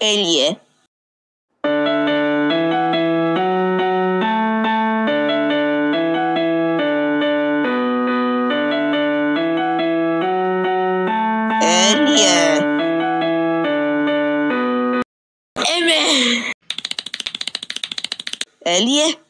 Elye. Elye. Evet. Elye.